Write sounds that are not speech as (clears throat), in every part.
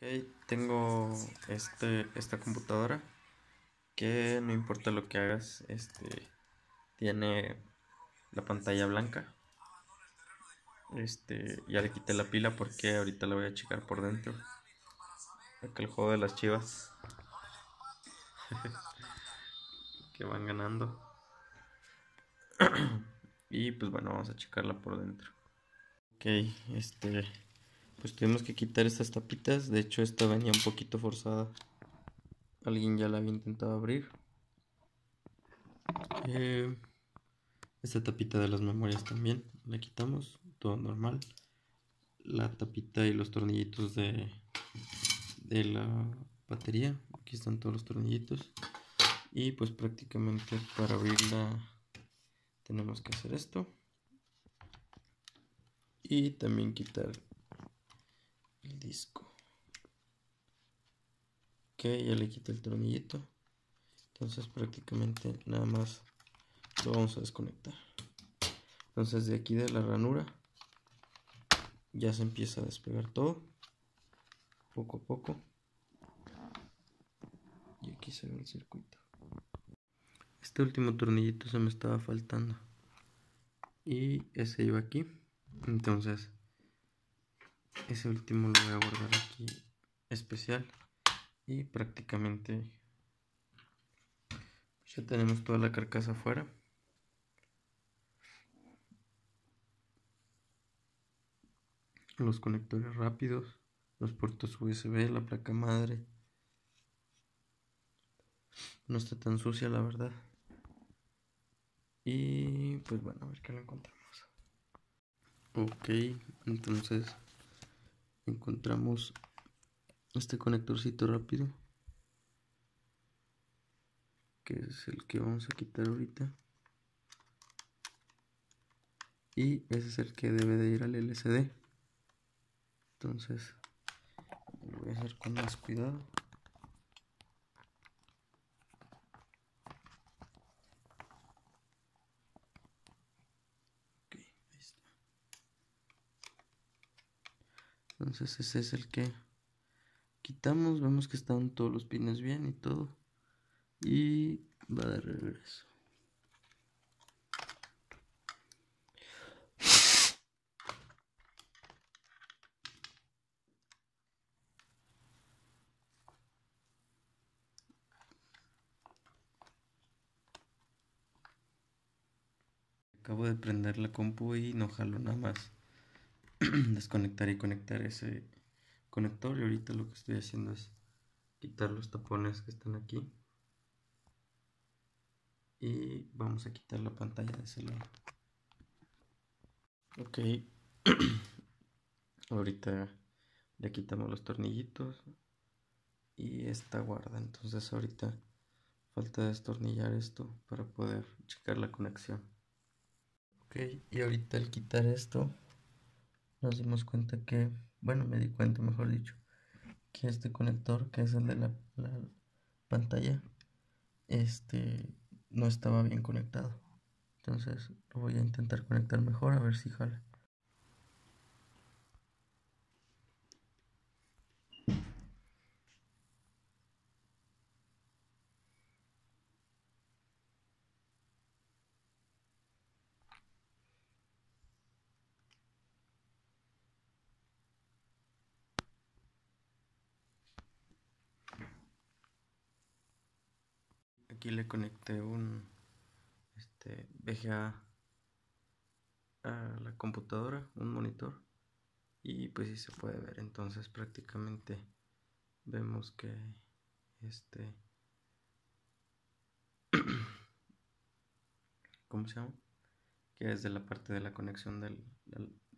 Ok, tengo este, esta computadora que no importa lo que hagas, este tiene la pantalla blanca. Este, ya le quité la pila porque ahorita la voy a checar por dentro. Acá el juego de las chivas. (laughs) que van ganando. (clears throat) y pues bueno, vamos a checarla por dentro. Ok, este pues tuvimos que quitar estas tapitas. De hecho, esta venía un poquito forzada. Alguien ya la había intentado abrir. Eh, esta tapita de las memorias también la quitamos. Todo normal. La tapita y los tornillitos de, de la batería. Aquí están todos los tornillitos. Y pues prácticamente para abrirla tenemos que hacer esto. Y también quitar el disco. Ok, ya le quité el tornillito. Entonces prácticamente nada más lo vamos a desconectar. Entonces de aquí de la ranura ya se empieza a despegar todo. Poco a poco. Y aquí se ve el circuito. Este último tornillito se me estaba faltando. Y ese iba aquí. Entonces ese último lo voy a guardar aquí especial. Y prácticamente ya tenemos toda la carcasa afuera. Los conectores rápidos los puertos USB la placa madre. No está tan sucia la verdad. Y pues bueno a ver qué lo encontramos. Ok entonces encontramos este conectorcito rápido que es el que vamos a quitar ahorita. Y ese es el que debe de ir al LCD entonces lo voy a hacer con más cuidado entonces ese es el que quitamos vemos que están todos los pines bien y todo. Y va de regreso. Acabo de prender la compu y no jalo nada más (clears throat) desconectar y conectar ese conector y ahorita lo que estoy haciendo es quitar los tapones que están aquí. Y vamos a quitar la pantalla de ese lado. Ok. (clears throat) Ahorita le quitamos los tornillitos y esta guarda. Entonces ahorita falta destornillar esto para poder checar la conexión. Ok y ahorita al quitar esto nos dimos cuenta que, bueno, me di cuenta, mejor dicho, que este conector, que es el de la, pantalla, este, no estaba bien conectado. Entonces lo voy a intentar conectar mejor a ver si jala. Aquí le conecté un este, VGA a la computadora, un monitor y pues sí se puede ver entonces prácticamente vemos que este (clears throat) ¿cómo se llama? que es de la parte de la conexión del,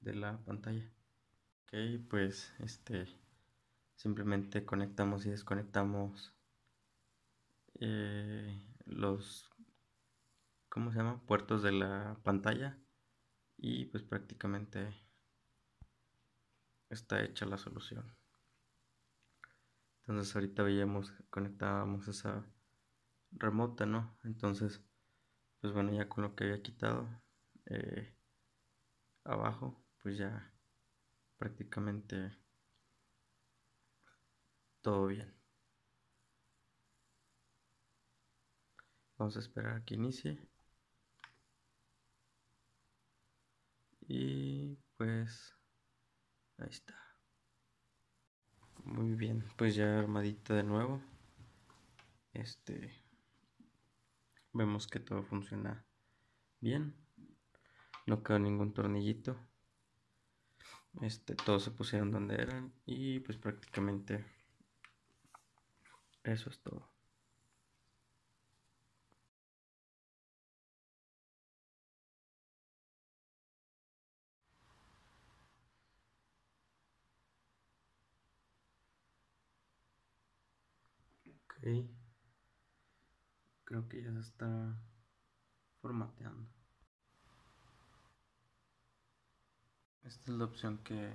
de la pantalla ok pues este simplemente conectamos y desconectamos eh, los ¿cómo se llama? puertos de la pantalla y pues prácticamente está hecha la solución entonces ahorita veíamos conectábamos esa remota no entonces pues bueno ya con lo que había quitado eh, abajo pues ya prácticamente todo bien. Vamos a esperar a que inicie. Y pues ahí está. Muy bien, pues ya armadita de nuevo. Este vemos que todo funciona bien. No quedó ningún tornillito. Este, todos se pusieron donde eran y pues prácticamente eso es todo. Ok. Creo que ya se está formateando. Esta es la opción que,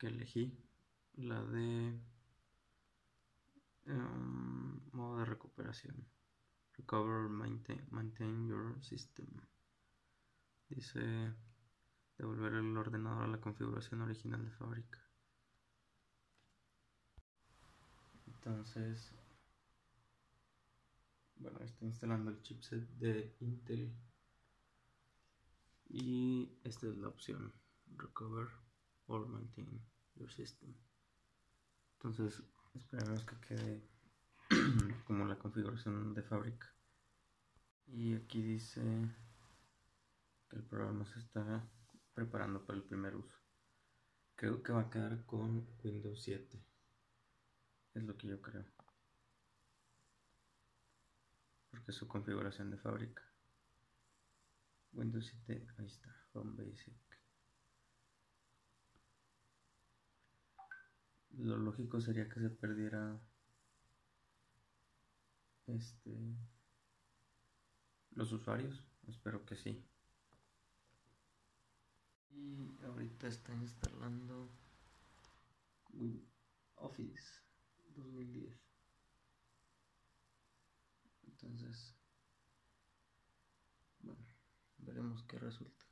elegí, la de um, modo de recuperación. Recover, maintain, maintain your system. Dice devolver el ordenador a la configuración original de fábrica. Entonces, bueno, está instalando el chipset de Intel. Y esta es la opción recover or maintain your system. Entonces esperemos que quede (clears throat) como la configuración de fábrica. Y aquí dice que el programa se está preparando para el primer uso. Creo que va a quedar con Windows 7 es lo que yo creo porque su configuración de fábrica Windows 7, ahí está, Home Basic. Lo lógico sería que se perdiera este los usuarios, espero que sí. Y ahorita está instalando Office 2010. Entonces veremos qué resulta.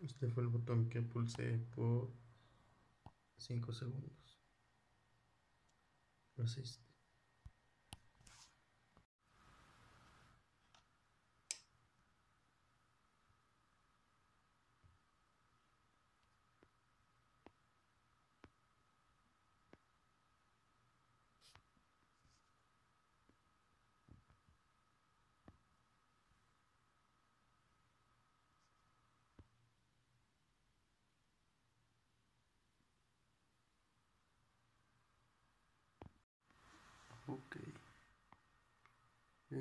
Este fue el botón que pulsé por 5 segundos. Resiste. Ok.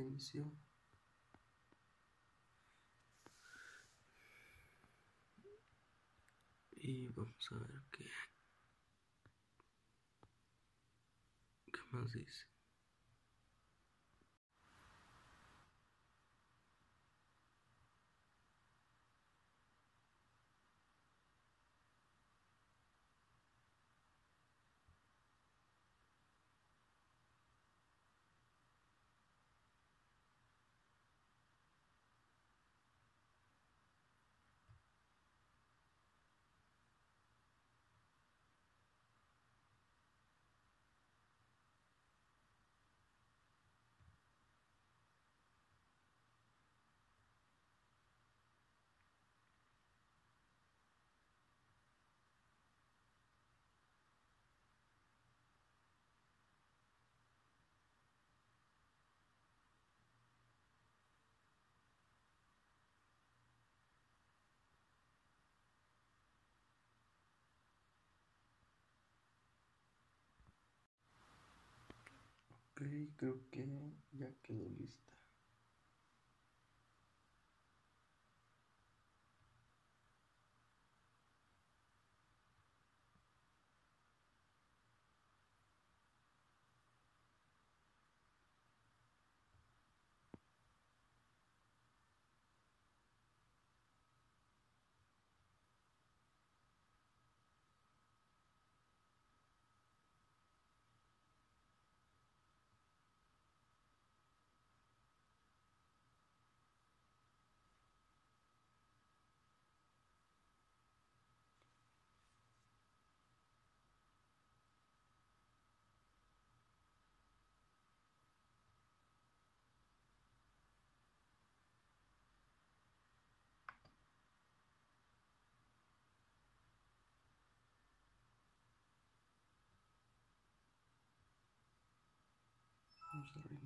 Inicio. Y vamos a ver qué, qué más dice. Ok, creo que ya quedó lista.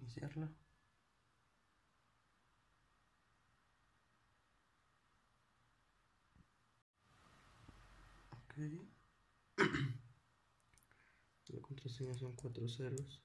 Vamos a reiniciarla. Ok. (clears throat) La contraseña son cuatro ceros.